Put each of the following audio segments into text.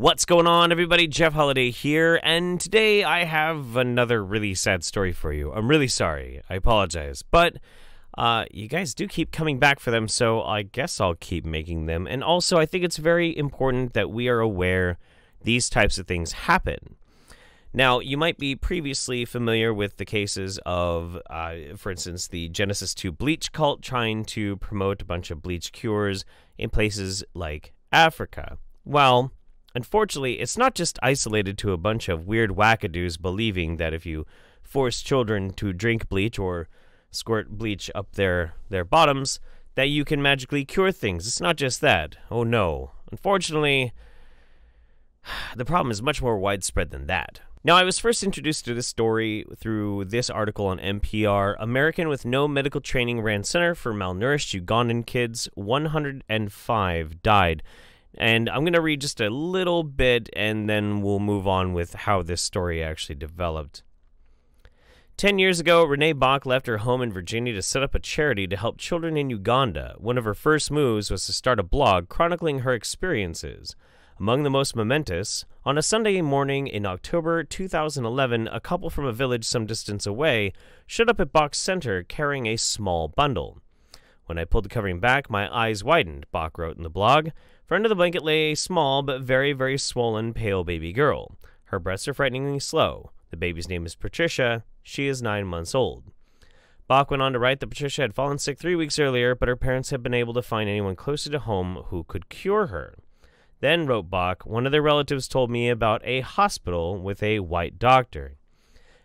What's going on, everybody? Jeff Holiday here, and today I have another really sad story for you. I'm really sorry. I apologize. But uh, you guys do keep coming back for them, so I guess I'll keep making them. And also, I think it's very important that we are aware these types of things happen. Now, you might be previously familiar with the cases of, uh, for instance, the Genesis 2 bleach cult trying to promote a bunch of bleach cures in places like Africa. Well, Unfortunately, it's not just isolated to a bunch of weird wackadoos believing that if you force children to drink bleach or squirt bleach up their, their bottoms, that you can magically cure things. It's not just that. Oh no. Unfortunately, the problem is much more widespread than that. Now, I was first introduced to this story through this article on NPR. American with no medical training ran Center for Malnourished Ugandan Kids. 105 died and I'm going to read just a little bit and then we'll move on with how this story actually developed. Ten years ago, Renee Bach left her home in Virginia to set up a charity to help children in Uganda. One of her first moves was to start a blog chronicling her experiences. Among the most momentous, on a Sunday morning in October 2011, a couple from a village some distance away showed up at Bach's center carrying a small bundle. When I pulled the covering back, my eyes widened, Bach wrote in the blog. For under the blanket lay a small but very, very swollen, pale baby girl. Her breaths are frighteningly slow. The baby's name is Patricia. She is nine months old. Bach went on to write that Patricia had fallen sick three weeks earlier, but her parents had been able to find anyone closer to home who could cure her. Then, wrote Bach, one of their relatives told me about a hospital with a white doctor.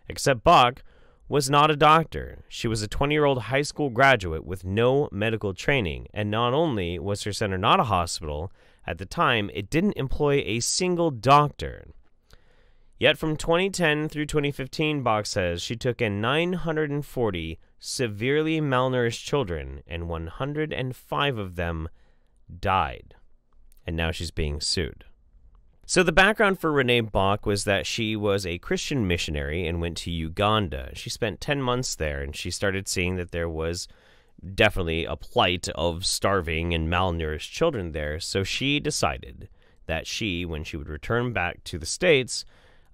Except Bach was not a doctor. She was a 20 year old high school graduate with no medical training, and not only was her center not a hospital, at the time it didn't employ a single doctor. Yet from 2010 through 2015, Bach says she took in 940 severely malnourished children, and 105 of them died. And now she's being sued. So, the background for Renee Bach was that she was a Christian missionary and went to Uganda. She spent 10 months there and she started seeing that there was definitely a plight of starving and malnourished children there. So, she decided that she, when she would return back to the States,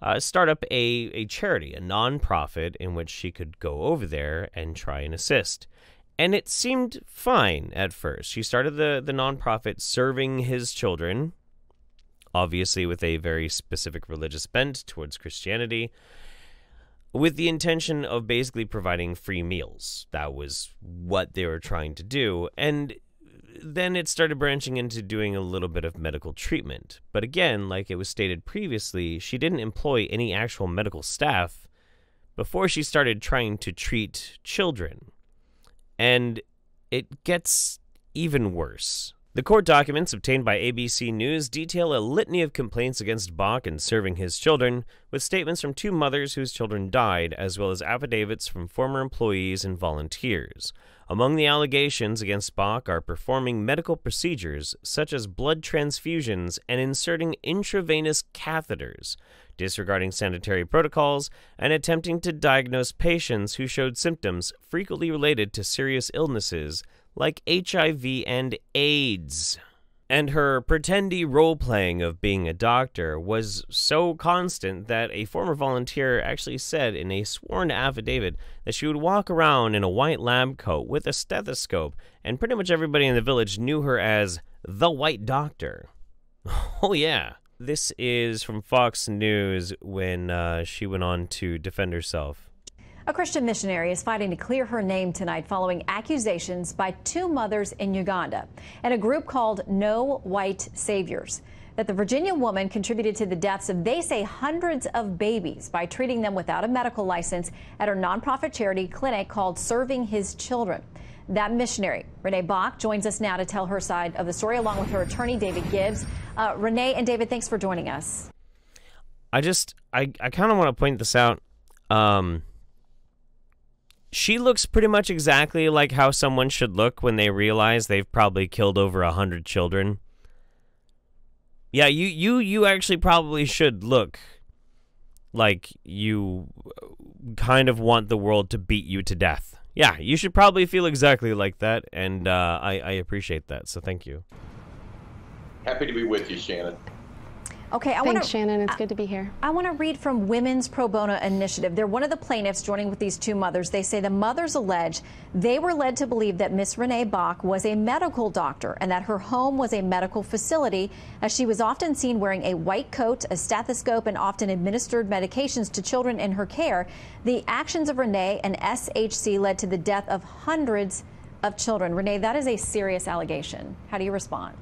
uh, start up a, a charity, a nonprofit, in which she could go over there and try and assist. And it seemed fine at first. She started the, the nonprofit serving his children obviously with a very specific religious bent towards Christianity, with the intention of basically providing free meals. That was what they were trying to do. And then it started branching into doing a little bit of medical treatment. But again, like it was stated previously, she didn't employ any actual medical staff before she started trying to treat children. And it gets even worse. The court documents obtained by ABC News detail a litany of complaints against Bach and serving his children, with statements from two mothers whose children died, as well as affidavits from former employees and volunteers. Among the allegations against Bach are performing medical procedures such as blood transfusions and inserting intravenous catheters, disregarding sanitary protocols, and attempting to diagnose patients who showed symptoms frequently related to serious illnesses like HIV and AIDS. And her pretendy role playing of being a doctor was so constant that a former volunteer actually said in a sworn affidavit that she would walk around in a white lab coat with a stethoscope, and pretty much everybody in the village knew her as the White Doctor. Oh, yeah. This is from Fox News when uh, she went on to defend herself. A Christian missionary is fighting to clear her name tonight following accusations by two mothers in Uganda and a group called No White Saviors that the Virginia woman contributed to the deaths of, they say, hundreds of babies by treating them without a medical license at her nonprofit charity clinic called Serving His Children. That missionary, Renee Bach, joins us now to tell her side of the story along with her attorney, David Gibbs. Uh, Renee and David, thanks for joining us. I just, I, I kind of want to point this out. Um, she looks pretty much exactly like how someone should look when they realize they've probably killed over a hundred children. Yeah, you you you actually probably should look like you kind of want the world to beat you to death. Yeah, you should probably feel exactly like that, and uh, I, I appreciate that. So thank you. Happy to be with you, Shannon. Okay, I Thanks, want to. Shannon. It's good to be here. I want to read from Women's Pro Bono Initiative. They're one of the plaintiffs joining with these two mothers. They say the mothers allege they were led to believe that Miss Renee Bach was a medical doctor and that her home was a medical facility, as she was often seen wearing a white coat, a stethoscope, and often administered medications to children in her care. The actions of Renee and SHC led to the death of hundreds of children. Renee, that is a serious allegation. How do you respond?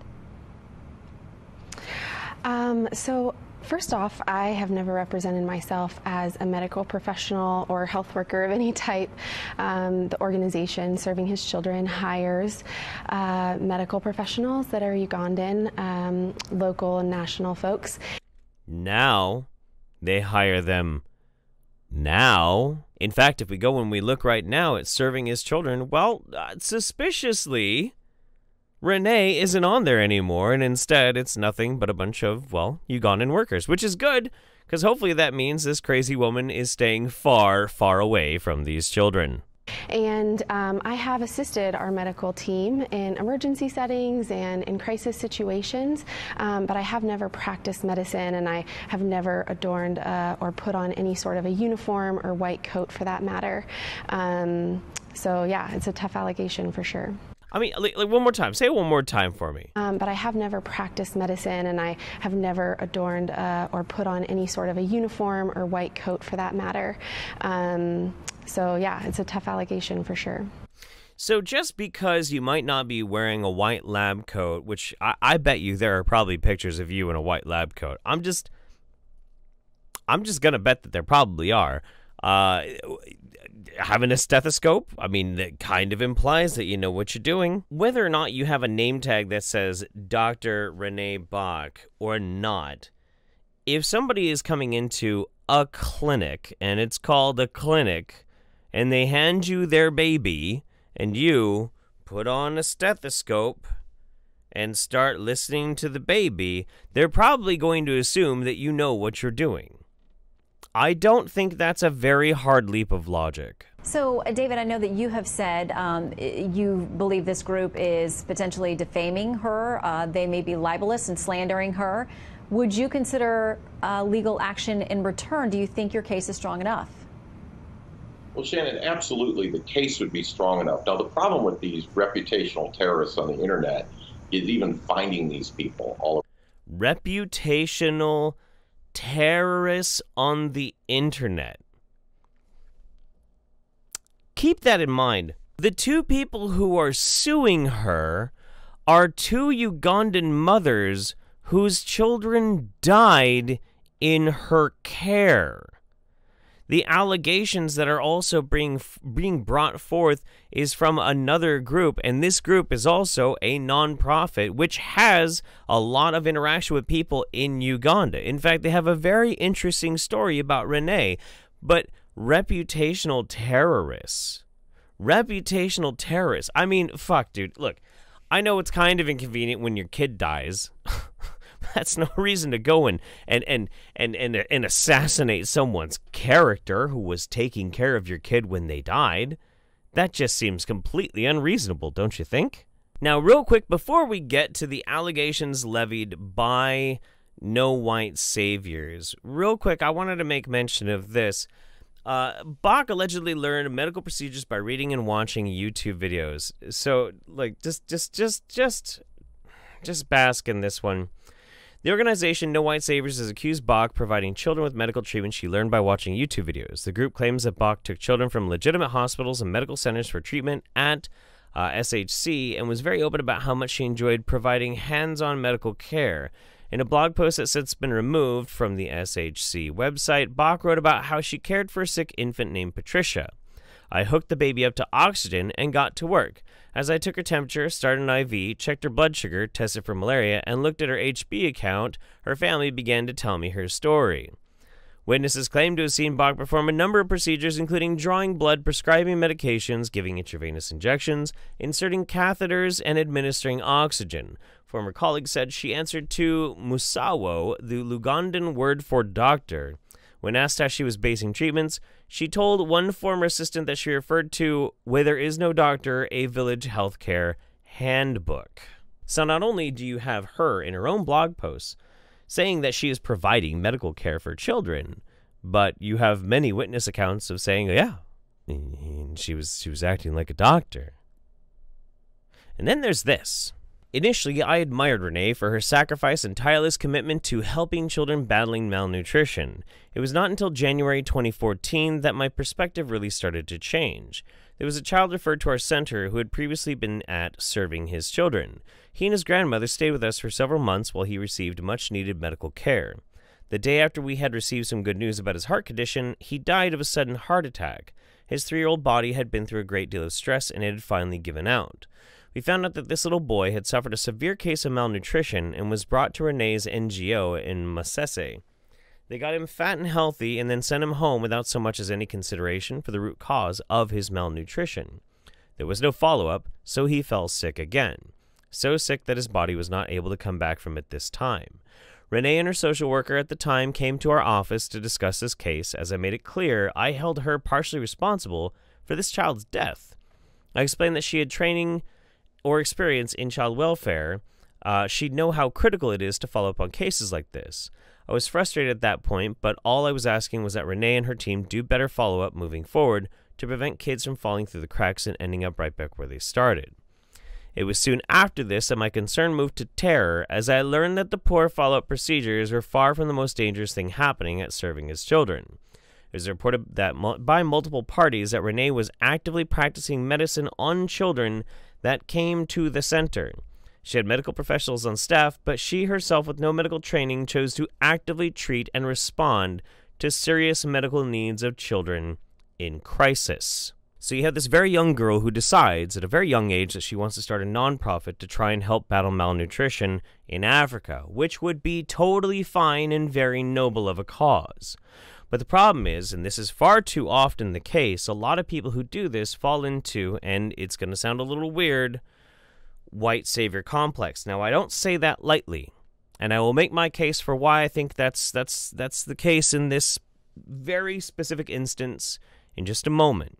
Um, so, first off, I have never represented myself as a medical professional or health worker of any type. Um, the organization Serving His Children hires uh, medical professionals that are Ugandan, um, local and national folks. Now they hire them now. In fact, if we go and we look right now at serving his children, well, uh, suspiciously, Renee isn't on there anymore, and instead it's nothing but a bunch of, well, Ugandan workers, which is good, because hopefully that means this crazy woman is staying far, far away from these children. And um, I have assisted our medical team in emergency settings and in crisis situations, um, but I have never practiced medicine and I have never adorned uh, or put on any sort of a uniform or white coat for that matter. Um, so, yeah, it's a tough allegation for sure. I mean, like, like, one more time. Say it one more time for me. Um, but I have never practiced medicine and I have never adorned uh, or put on any sort of a uniform or white coat for that matter. Um, so, yeah, it's a tough allegation for sure. So, just because you might not be wearing a white lab coat, which I, I bet you there are probably pictures of you in a white lab coat, I'm just, I'm just gonna bet that there probably are. Uh, having a stethoscope, I mean, that kind of implies that you know what you're doing. Whether or not you have a name tag that says Dr. Renee Bach or not, if somebody is coming into a clinic and it's called a clinic and they hand you their baby and you put on a stethoscope and start listening to the baby, they're probably going to assume that you know what you're doing. I don't think that's a very hard leap of logic. So, uh, David, I know that you have said um, you believe this group is potentially defaming her. Uh, they may be libelous and slandering her. Would you consider uh, legal action in return? Do you think your case is strong enough? Well, Shannon, absolutely, the case would be strong enough. Now, the problem with these reputational terrorists on the internet is even finding these people all reputational terrorists on the internet. Keep that in mind. The two people who are suing her are two Ugandan mothers whose children died in her care. The allegations that are also being being brought forth is from another group, and this group is also a nonprofit which has a lot of interaction with people in Uganda. In fact, they have a very interesting story about Renee, but reputational terrorists. Reputational terrorists. I mean, fuck, dude. Look, I know it's kind of inconvenient when your kid dies. That's no reason to go and and, and and and and assassinate someone's character who was taking care of your kid when they died. That just seems completely unreasonable, don't you think? Now, real quick, before we get to the allegations levied by no white saviors, real quick, I wanted to make mention of this. Uh, Bach allegedly learned medical procedures by reading and watching YouTube videos. So, like, just, just, just, just, just bask in this one. The organization No White Saviors has accused Bach providing children with medical treatment she learned by watching YouTube videos. The group claims that Bach took children from legitimate hospitals and medical centers for treatment at uh, SHC and was very open about how much she enjoyed providing hands on medical care. In a blog post that's since been removed from the SHC website, Bach wrote about how she cared for a sick infant named Patricia. I hooked the baby up to oxygen and got to work. As I took her temperature, started an IV, checked her blood sugar, tested for malaria, and looked at her HB account, her family began to tell me her story. Witnesses claim to have seen Bach perform a number of procedures, including drawing blood, prescribing medications, giving intravenous injections, inserting catheters, and administering oxygen. Former colleagues said she answered to Musawo, the Lugandan word for doctor. When asked how she was basing treatments, she told one former assistant that she referred to Where There Is No Doctor, a Village Healthcare Handbook. So not only do you have her in her own blog posts saying that she is providing medical care for children, but you have many witness accounts of saying, yeah, she was she was acting like a doctor. And then there's this. Initially, I admired Renee for her sacrifice and tireless commitment to helping children battling malnutrition. It was not until January 2014 that my perspective really started to change. There was a child referred to our center who had previously been at serving his children. He and his grandmother stayed with us for several months while he received much needed medical care. The day after we had received some good news about his heart condition, he died of a sudden heart attack. His three year old body had been through a great deal of stress and it had finally given out. We found out that this little boy had suffered a severe case of malnutrition and was brought to Renee's NGO in Masese. They got him fat and healthy and then sent him home without so much as any consideration for the root cause of his malnutrition. There was no follow up, so he fell sick again. So sick that his body was not able to come back from it this time. Renee and her social worker at the time came to our office to discuss this case as I made it clear I held her partially responsible for this child's death. I explained that she had training or experience in child welfare. Uh, she'd know how critical it is to follow up on cases like this. I was frustrated at that point, but all I was asking was that Renee and her team do better follow up moving forward to prevent kids from falling through the cracks and ending up right back where they started. It was soon after this that my concern moved to terror as I learned that the poor follow up procedures were far from the most dangerous thing happening at serving his children. It was reported that by multiple parties that Renee was actively practicing medicine on children that came to the center. She had medical professionals on staff, but she herself, with no medical training, chose to actively treat and respond to serious medical needs of children in crisis. So you have this very young girl who decides at a very young age that she wants to start a nonprofit to try and help battle malnutrition in Africa, which would be totally fine and very noble of a cause. But the problem is, and this is far too often the case, a lot of people who do this fall into, and it's going to sound a little weird, white savior complex. Now, I don't say that lightly, and I will make my case for why I think that's that's that's the case in this very specific instance in just a moment.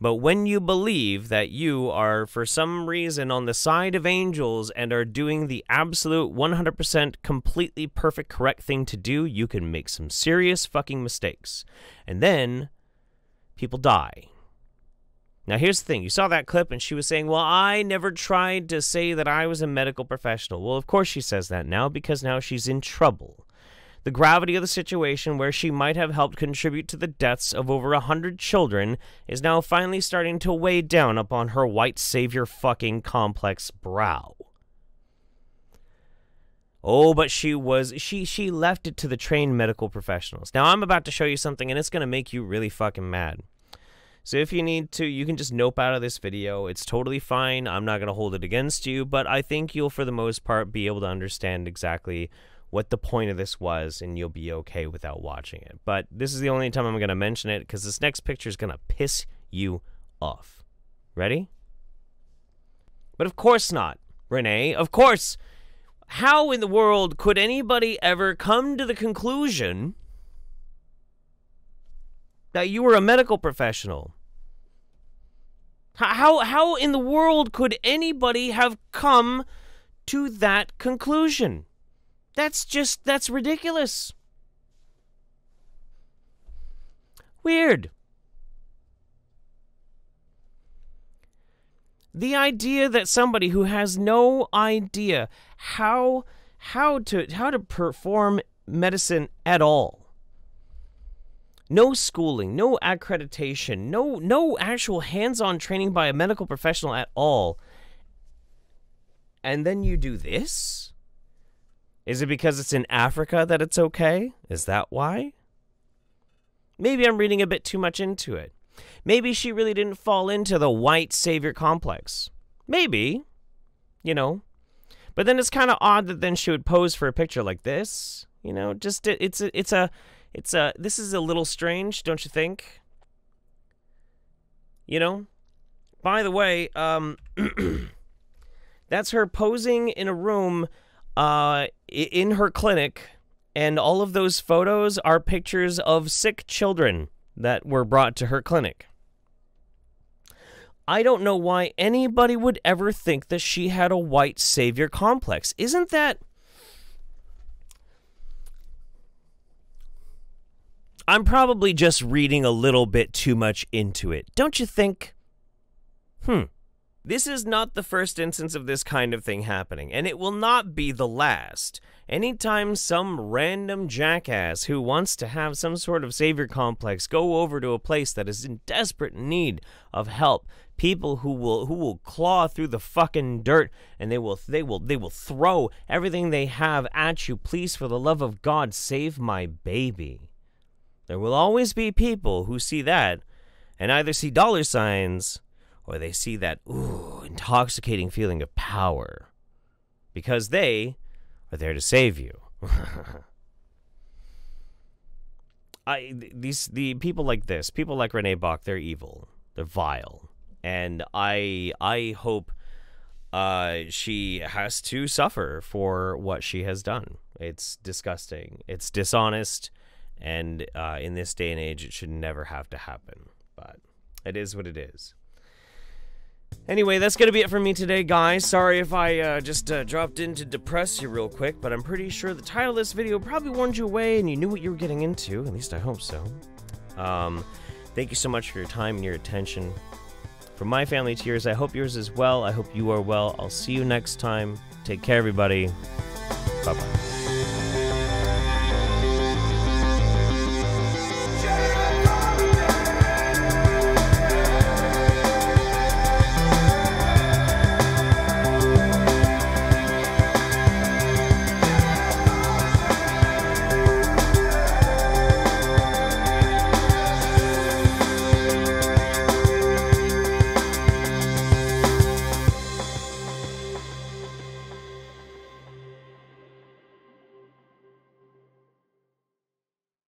But when you believe that you are, for some reason, on the side of angels and are doing the absolute 100% completely perfect correct thing to do, you can make some serious fucking mistakes. And then people die. Now, here's the thing you saw that clip, and she was saying, Well, I never tried to say that I was a medical professional. Well, of course she says that now because now she's in trouble. The gravity of the situation, where she might have helped contribute to the deaths of over a hundred children, is now finally starting to weigh down upon her white savior fucking complex brow. Oh, but she was she she left it to the trained medical professionals. Now I'm about to show you something and it's going to make you really fucking mad. So if you need to, you can just nope out of this video. It's totally fine. I'm not going to hold it against you, but I think you'll, for the most part, be able to understand exactly what the point of this was, and you'll be okay without watching it. But this is the only time I'm going to mention it because this next picture is going to piss you off. Ready? But of course not, Renee. Of course. How in the world could anybody ever come to the conclusion that you were a medical professional? How, how in the world could anybody have come to that conclusion? That's just, that's ridiculous. Weird. The idea that somebody who has no idea how how to how to perform medicine at all no schooling, no accreditation, no no actual hands-on training by a medical professional at all. And then you do this? Is it because it's in Africa that it's okay? Is that why? Maybe I'm reading a bit too much into it. Maybe she really didn't fall into the white savior complex. Maybe. You know. But then it's kind of odd that then she would pose for a picture like this. You know, just it, it's a, it's a it's a this is a little strange, don't you think? You know? By the way, um that's her posing in a room uh in her clinic, and all of those photos are pictures of sick children that were brought to her clinic. I don't know why anybody would ever think that she had a white savior complex. Isn't that. I'm probably just reading a little bit too much into it, don't you think? Hmm. This is not the first instance of this kind of thing happening, and it will not be the last. Anytime some random jackass who wants to have some sort of savior complex go over to a place that is in desperate need of help, people who will who will claw through the fucking dirt and they will they will they will throw everything they have at you. Please for the love of God, save my baby. There will always be people who see that and either see dollar signs or they see that ooh intoxicating feeling of power because they are there to save you. I these the people like this, people like Renee Bach, they're evil. They're vile. And I I hope uh, she has to suffer for what she has done. It's disgusting. It's dishonest. And uh, in this day and age, it should never have to happen. But it is what it is. Anyway, that's to be it for me today, guys. Sorry if I uh, just uh, dropped in to depress you real quick, but I'm pretty sure the title of this video probably warned you away and you knew what you were getting into. At least I hope so. Um, thank you so much for your time and your attention. From my family to yours, I hope yours is well. I hope you are well. I'll see you next time. Take care, everybody. Bye bye.